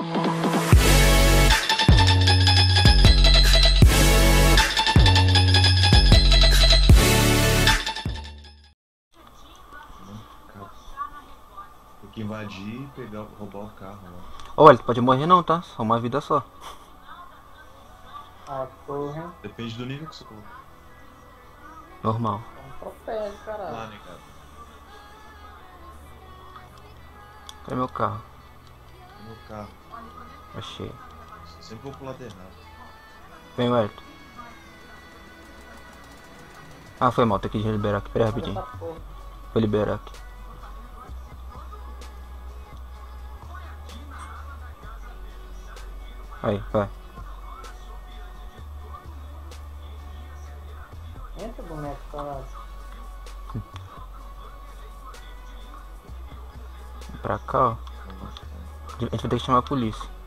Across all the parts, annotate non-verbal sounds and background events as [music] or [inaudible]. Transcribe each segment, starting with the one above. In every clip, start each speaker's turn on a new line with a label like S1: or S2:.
S1: Tem que invadir e pegar, roubar o carro lá.
S2: Olha, tu pode morrer não, tá? Só uma vida só.
S3: Ah, porra.
S1: Depende do nível que você colocou.
S2: Normal.
S3: É um troféu, caralho.
S1: Lá, né, cara?
S2: Cadê meu carro?
S1: Tem meu carro.
S2: Achei.
S1: Sempre vou pro lado errado.
S2: Vem, Wellington. Ah, foi mal, tem que liberar aqui. Pera aí, rapidinho. Vou liberar aqui. Aí, vai.
S3: Entra, boneco, caralho.
S2: Pra cá, ó. A gente vai ter que chamar a polícia.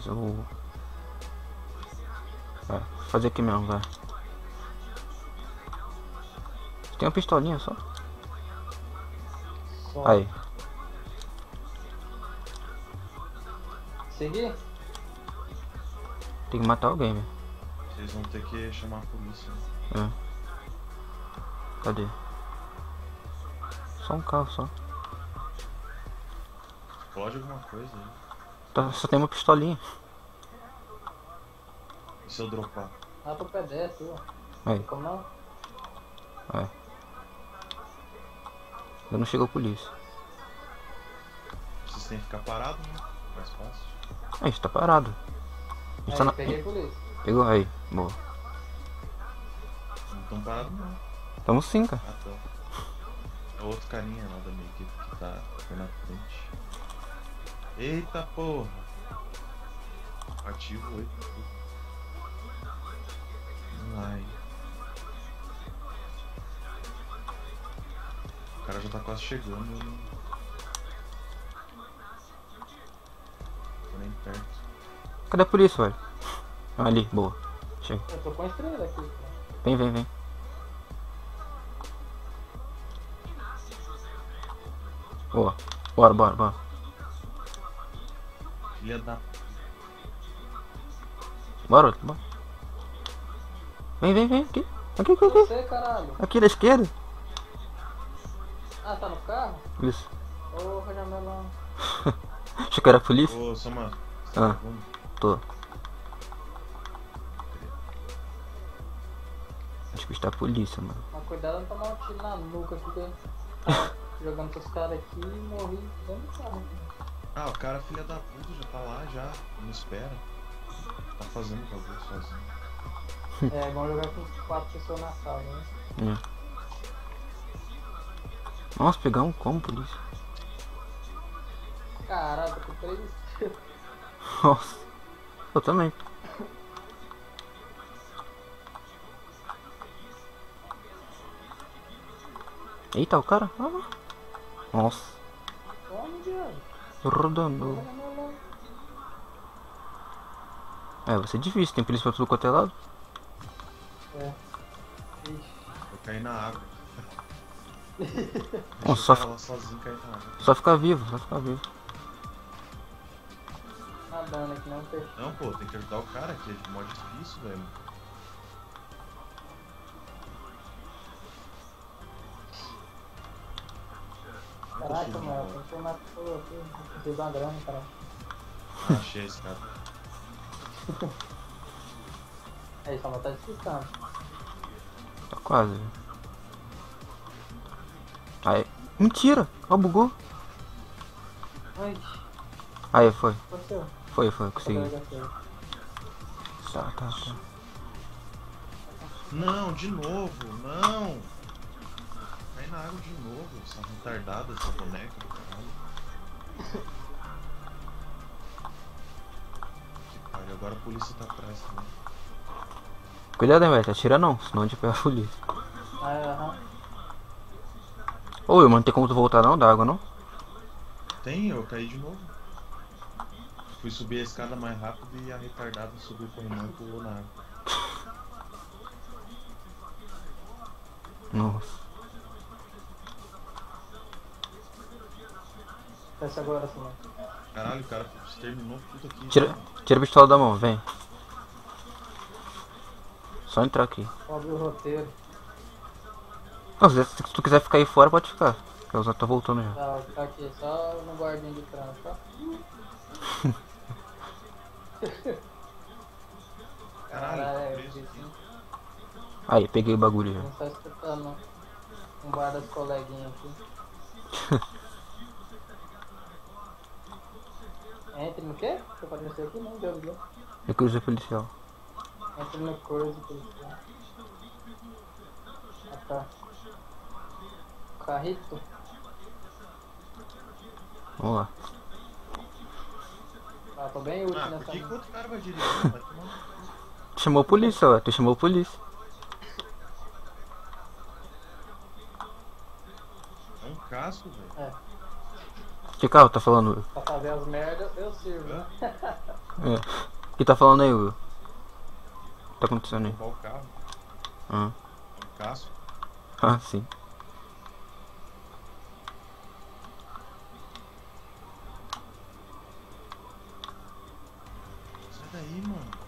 S2: Fazer o. Vai, vou fazer aqui mesmo, vai. Tem uma pistolinha só?
S3: Só.
S2: Aí.
S3: Seguir?
S2: Tem que matar alguém, velho.
S1: Vocês vão ter que chamar a polícia.
S2: É. Cadê? Só um carro só.
S1: Explode alguma coisa aí.
S2: Tá- Só tem uma pistolinha.
S1: E se eu dropar?
S3: Dá pro pedestre, ó.
S2: Aí,
S3: Como não?
S2: vai. Ainda não chegou a polícia.
S1: Vocês têm que ficar parados, né? Mais fácil.
S2: Ah, a gente tá parado. A gente
S3: Aí,
S2: tá na...
S3: peguei a polícia.
S2: Pegou aí, boa.
S1: Não estão parados não.
S2: Tamo sim, cara.
S1: Ah, tá. É outro carinha lá da minha equipe que tá na frente. Eita porra! Ativo 8. Vamos lá aí. O cara já tá quase chegando. não- Tô nem perto.
S2: Cadê a polícia, velho? Ah, ali, boa. Chega.
S3: Eu tô com a estrela aqui. cara.
S2: Vem, vem, vem. Boa. Bora, bora, bora.
S1: Filha da.
S2: Bora, outro, bora. Vem, vem, vem. Aqui. Aqui, aqui, aqui.
S3: Você, caralho.
S2: Aqui da esquerda.
S3: Ah, tá no carro?
S2: Isso.
S3: Porra, jamelão.
S2: Achei que era a polícia.
S1: Ô, Samar.
S2: Ah.
S1: Vamos.
S2: Tô. Acho que está a polícia, mano.
S3: Mas cuidado não tomar um tiro na nuca aqui que eu jogando com os caras aqui e morri dentro do carro.
S1: Ah, o cara, filha da puta, já tá lá, já. Não espera. Tá fazendo o bagulho [laughs] sozinho.
S3: É, vamos jogar com quatro pessoas na sala, né?
S2: É. Nossa, pegar um como, polícia?
S3: Caralho, tô com três [laughs]
S2: Nossa. Eu também. Eita, o cara. Ah. Nossa. Rodando. É, vai ser difícil. Tem polícia pra tudo quanto é lado.
S3: É. Ixi.
S1: Vou cair na água. [laughs]
S2: Bom, só
S1: sozinho cair na água.
S2: Só ficar vivo, só ficar vivo.
S3: Nadando aqui, não peixe.
S1: Não, pô, tem que ajudar o cara, que é mó difícil, velho.
S3: Caraca, mano, eu pensei na pessoa aqui. Fiz uma grana, cara.
S1: Achei esse cara. [laughs]
S3: Aí, só tá disputando.
S2: Tá quase. velho. Aí. Mentira! Ó, bugou.
S3: Ai,
S2: Aí, foi.
S3: você.
S2: Foi, foi, consegui.
S3: Consegui.
S2: Tá, tá, tá.
S1: Não, de novo, não! Na água de novo, essa retardada, essa boneca do caralho. Que pariu, agora a polícia tá atrás também.
S2: Cuidado, hein, velho. Atira não, senão a gente pega a polícia.
S3: Ah, é.
S2: Ô, mano, não tem como tu voltar não da água, não?
S1: Tem, eu caí de novo. Fui subir a escada mais rápido e a retardada subiu correndo e pulou na água.
S2: Nossa.
S3: Desce agora, Simão.
S1: Caralho, o cara terminou tudo aqui.
S2: Tira, tira a pistola da mão, vem. Só entrar aqui.
S3: Abre o roteiro.
S2: Não, se, se tu quiser ficar aí fora, pode ficar. Eu já tô voltando já.
S3: Tá, ficar aqui só no guardinho de trânsito, tá? [laughs]
S1: Caralho,
S3: é,
S1: tá
S3: sim.
S2: Aí, peguei o bagulho já.
S3: Não tá escutando um bar das coleguinhas aqui. [laughs] Entre no quê? Você apareceu aqui? Não deu, viu?
S2: Recusa policial.
S3: Entre no coisa policial. Ah tá. Carrito?
S2: Vamos lá.
S3: Ah, tô bem útil
S1: Ah,
S3: nessa.
S1: que, outro cara vai dirigir? Vai tomar no cu.
S2: Tu chamou a polícia, ó. Tu chamou a polícia.
S1: É um casco, velho.
S3: É,
S2: Que carro tá falando?
S3: pra fazer as merdas eu sirvo.
S1: Hã?
S2: É. Que tá falando aí, Will? O que tá acontecendo aí?
S1: O carro.
S2: Ah,
S1: um casco.
S2: ah sim.
S1: Sai daí, mano.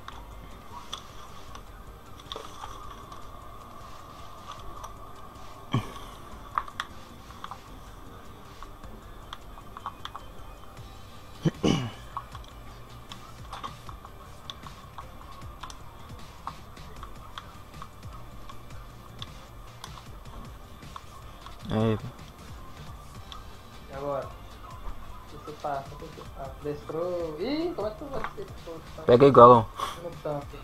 S2: Aí,
S3: E agora? O que você passa? O que você passa? Destrou. Ih, como é que tu vai ser?
S2: Pega aí, Galão.
S3: no tanque.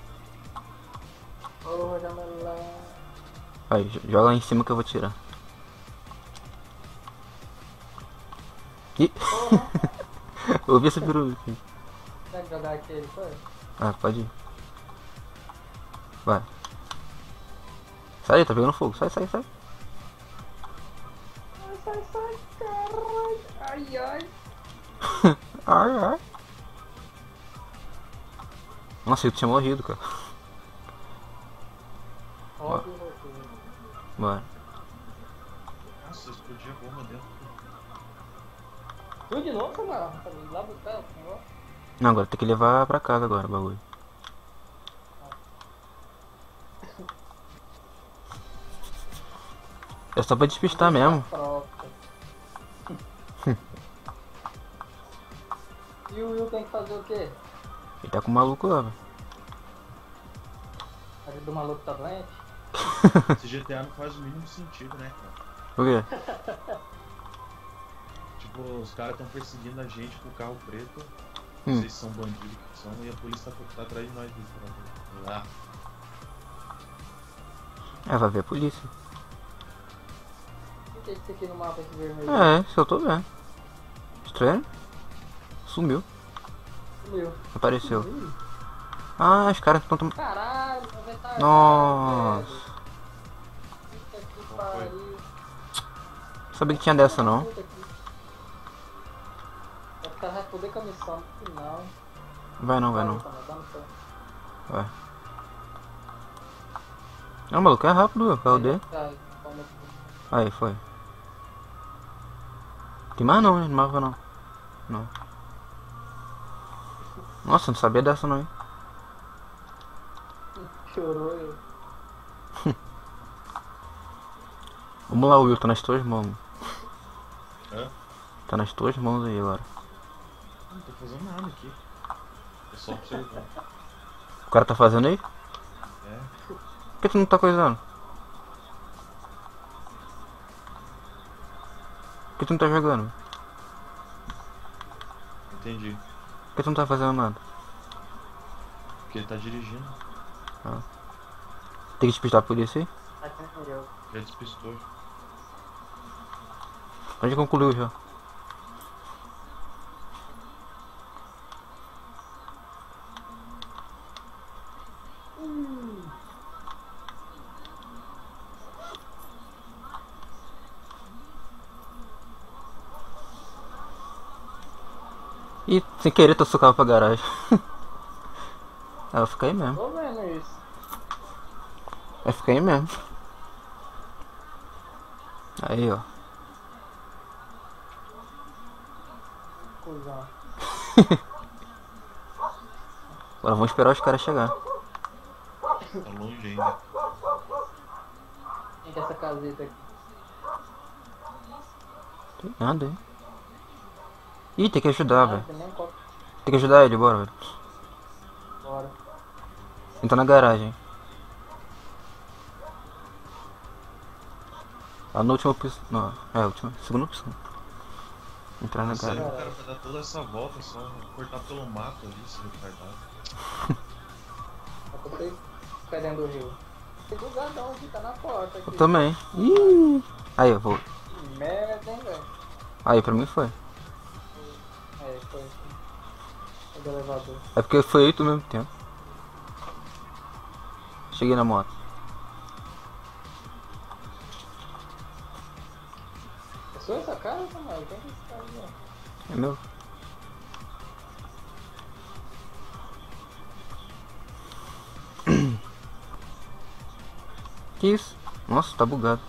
S3: Porra, jamelão.
S2: Aí, jo- joga lá em cima que eu vou tirar. Ih!
S3: Porra! [laughs]
S2: Ouvi essa peru aqui.
S3: Quer jogar aquele, foi?
S2: Ah, pode ir. Vai. Sai, tá pegando fogo. Sai, sai, sai.
S3: Sai, sai, sai, caralho. Ai, ai. [laughs]
S2: Ai, ai. Nossa, eu tinha morrido, cara.
S3: Roda o roteiro.
S2: Bora.
S3: Tu de novo, Samuel? Tá lá buscar o negócio?
S2: Não, agora tem que levar pra casa agora o bagulho. É só pra despistar mesmo. [laughs]
S3: E o Will tem que fazer o quê?
S2: Ele tá com o maluco lá, velho.
S3: A vida do maluco tá doente?
S1: Esse GTA não faz o mínimo sentido, né, cara?
S2: Por quê? [laughs]
S1: Tipo, os caras estão perseguindo a gente com o carro preto.
S2: Hum.
S1: Vocês são bandidos que são e a polícia tá, tá atrás de nós. Lá.
S2: É, vai ver a polícia.
S3: O que é isso aqui no mapa esse vermelho?
S2: É, isso eu tô vendo. Estranho. Sumiu.
S3: Will.
S2: Apareceu.
S3: Ih,
S2: Ah, os caras estão tomando.
S3: Caralho, tá retardado,
S2: Nossa.
S3: velho. Puta que pariu.
S2: Sabia que tinha dessa não.
S3: Vai com a missão no final.
S2: Vai não, vai não. Vai. Não, maluco, é rápido o.
S3: Tá, toma aqui.
S2: Aí, foi. Tem mais não, hein? Não mapa não. Não. Nossa, não sabia dessa não, hein? [laughs]
S3: Chorou eu.
S2: Vamos lá, Will, tá nas tuas mãos.
S1: Hã?
S2: Tá nas tuas mãos aí agora.
S1: Fazendo nada aqui. É só observar.
S2: O cara tá fazendo aí?
S1: É.
S2: Por que tu não tá coisando? Por que tu não tá jogando?
S1: Entendi.
S2: Por que tu não tá fazendo nada?
S1: Porque ele tá dirigindo.
S2: Tem que despistar a polícia aí?
S1: Já despistou.
S2: A gente concluiu já. Sem querer tu socava pra garagem. [laughs] Ela fica aí mesmo.
S3: Tô vendo isso.
S2: Vai ficar aí mesmo. Aí, ó. [laughs] Agora vamos esperar os caras chegar.
S1: Tá longe ainda.
S3: É essa caseta aqui?
S2: Tem nada aí. Ih, tem que ajudar, velho.
S3: tem
S2: que ajudar ele, bora, velho.
S3: Bora.
S2: Entra na garagem. Na última opção. Não, é a última. Segunda opção. Entrar na garagem.
S1: o cara vai dar toda essa volta só cortar pelo mato ali, esse retardado. [laughs]
S3: Eu tô perdendo o rio. Tem bugadão aqui, tá na porta aqui.
S2: Eu também. Ih. Aí, eu vou.
S3: Que Merda, hein, velho.
S2: Aí, pra mim foi.
S3: É, do elevador.
S2: É porque foi oito ao mesmo tempo. Cheguei na moto.
S3: É sua essa casa, Samuel? Quem que é esse cara aí, ó?
S2: É meu. Que isso? Nossa, tá bugado.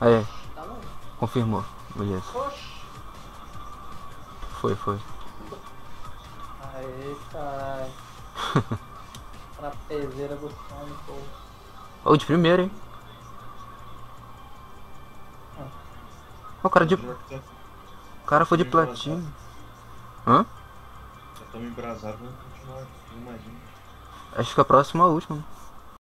S2: Aí, aí,
S3: Tá
S2: confirmou. Beleza.
S3: Oxi.
S2: Foi, foi.
S3: Aê, caralho. [laughs] Na peseira buscando, pô.
S2: Ô, de primeiro, hein? Ó, o cara de. O cara foi de platina. Hã?
S1: Já estamos embrasados, vamos continuar. Imagina.
S2: Acho que a próxima é a última. né?